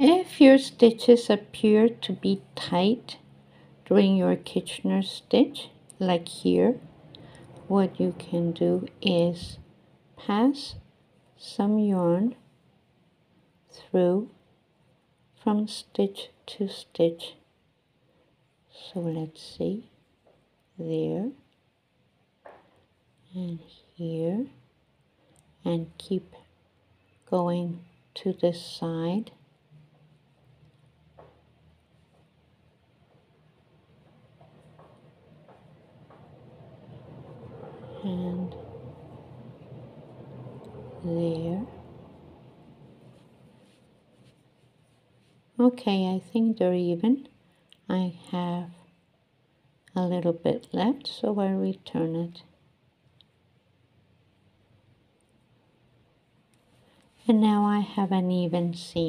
If your stitches appear to be tight during your Kitchener stitch, like here, what you can do is pass some yarn through from stitch to stitch. So let's see, there and here and keep going to this side and there. Okay, I think they're even. I have a little bit left, so I return it. And now I have an even seam.